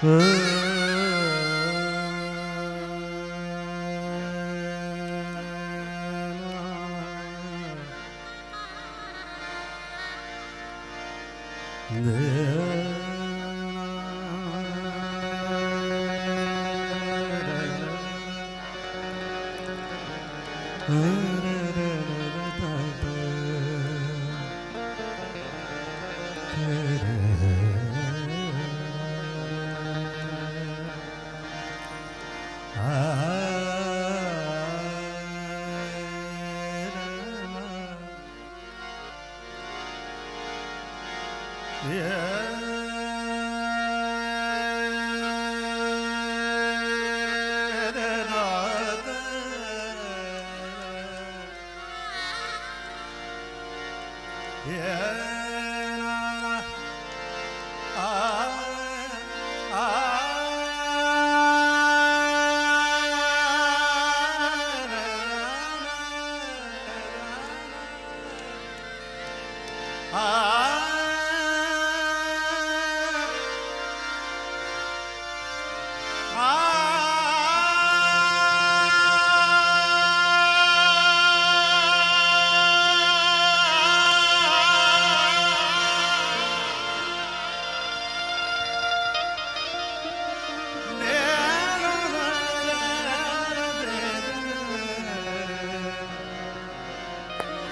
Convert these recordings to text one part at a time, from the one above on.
嗯。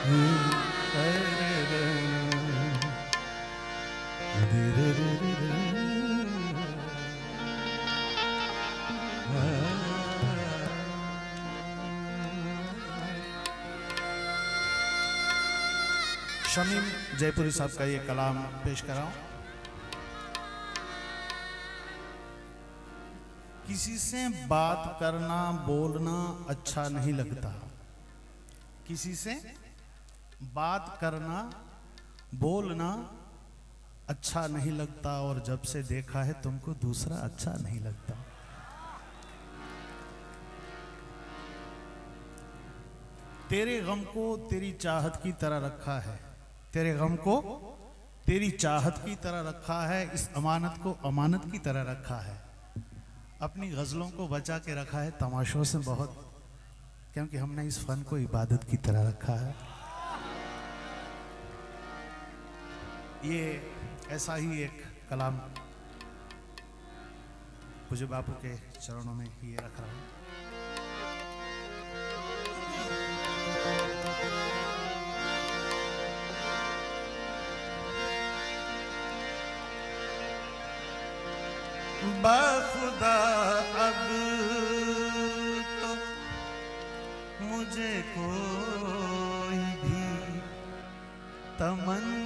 शमीम जयपुरी साहब का ये कलाम पेश कराऊं किसी से बात करना, बोलना अच्छा नहीं लगता। किसी से बात करना, बोलना अच्छा नहीं लगता और जब से देखा है तुमको दूसरा अच्छा नहीं लगता। तेरे गम को तेरी चाहत की तरह रखा है। तेरे गम को तेरी चाहत की तरह रखा है, इस अमानत को अमानत की तरह रखा है। अपनी गज़लों को बचा के रखा है, तमाशों से बहुत, क्योंकि हमने इस फन को इबादत की तरह रखा है। ये ऐसा ही एक कलाम पूज्य बापू के चरणों में ये रख रहा हूँ। बखुदा, अब तो मुझे कोई भी तमन्ना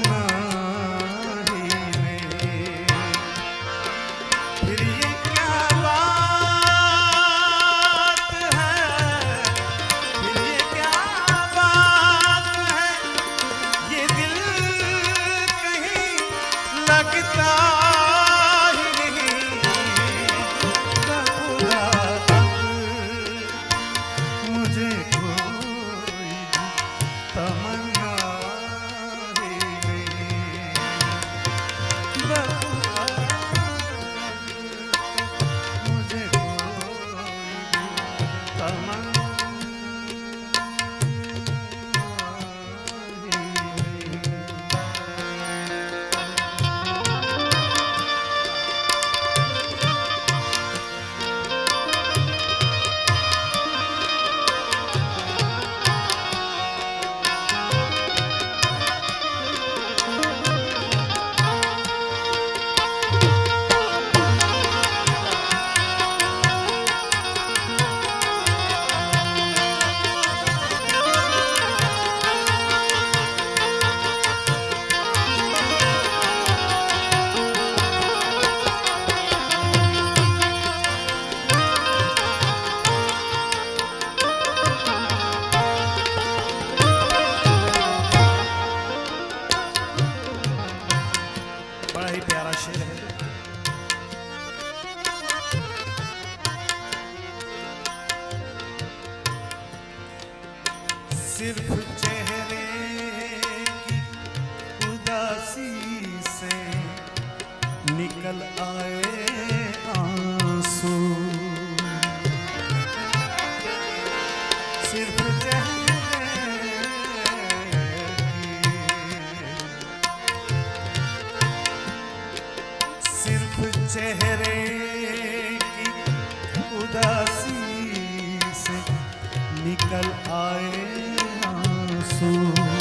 सिर्फ़ चेहरे की उदासी से निकल आए आँसू। सिर्फ़ चेहरे सिर्फ़ चेहरे की उदासी से निकल आए coração.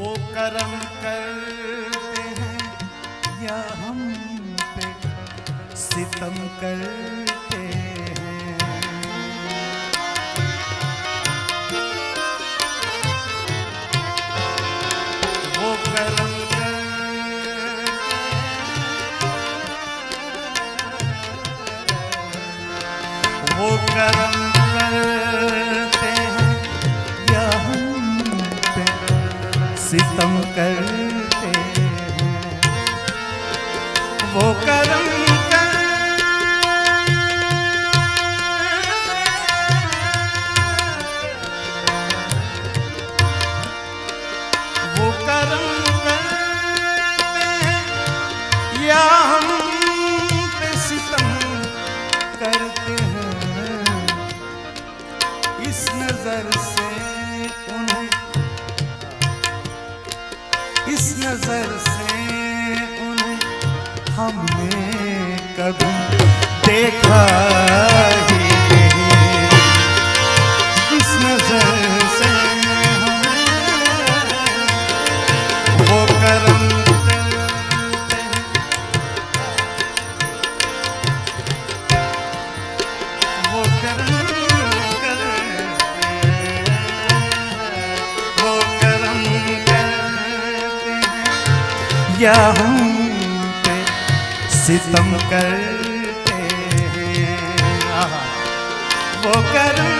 वो कर्म करते हैं, या हम पे सितम करते हैं। वो कर्म वो कर्म कर करते हैं। वो करम हमने कभी देखा वो करूँ?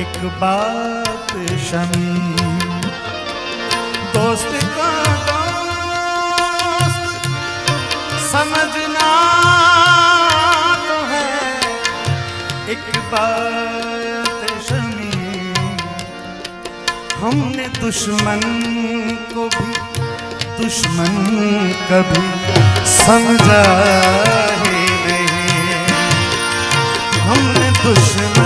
एक बात शमी दोस्त का दोस्त, समझना तो है। एक बात शमी हमने दुश्मन को भी, दुश्मन कभी समझा ही नहीं। हमने दुश्मन